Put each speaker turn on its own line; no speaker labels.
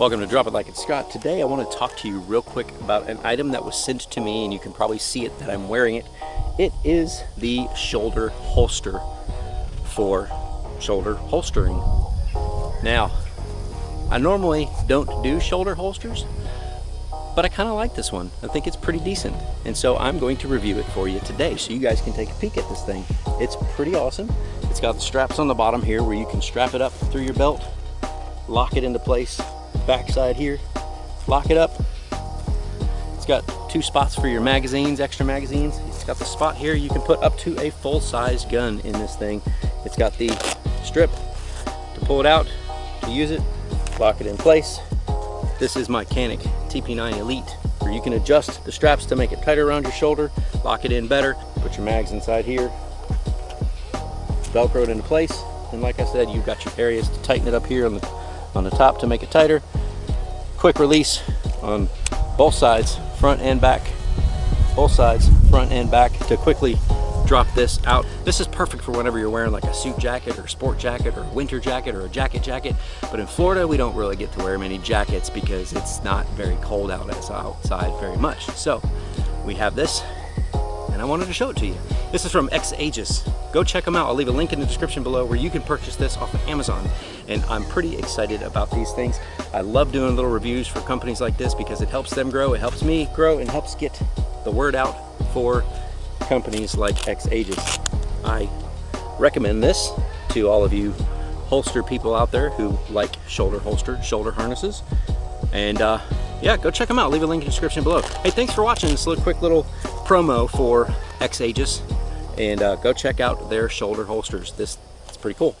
Welcome to Drop It Like It's Scott. Today I want to talk to you real quick about an item that was sent to me and you can probably see it that I'm wearing it. It is the shoulder holster for shoulder holstering. Now, I normally don't do shoulder holsters, but I kind of like this one. I think it's pretty decent. And so I'm going to review it for you today so you guys can take a peek at this thing. It's pretty awesome. It's got the straps on the bottom here where you can strap it up through your belt, lock it into place, backside here, lock it up. It's got two spots for your magazines, extra magazines. It's got the spot here you can put up to a full-size gun in this thing. It's got the strip to pull it out, to use it, lock it in place, this is my Canik TP9 Elite, where you can adjust the straps to make it tighter around your shoulder, lock it in better, put your mags inside here, velcroed into place, and like I said, you've got your areas to tighten it up here on the, on the top to make it tighter. Quick release on both sides, front and back, both sides, front and back, to quickly drop this out. This is perfect for whenever you're wearing like a suit jacket or sport jacket or winter jacket or a jacket jacket. But in Florida, we don't really get to wear many jackets because it's not very cold out outside very much. So we have this and I wanted to show it to you. This is from XAegis. Go check them out. I'll leave a link in the description below where you can purchase this off of Amazon. And I'm pretty excited about these things. I love doing little reviews for companies like this because it helps them grow, it helps me grow, and helps get the word out for companies like XAegis. I recommend this to all of you holster people out there who like shoulder holster, shoulder harnesses. And uh, yeah, go check them out. Leave a link in the description below. Hey, thanks for watching this little quick little promo for XAegis. And uh, go check out their shoulder holsters. This is pretty cool.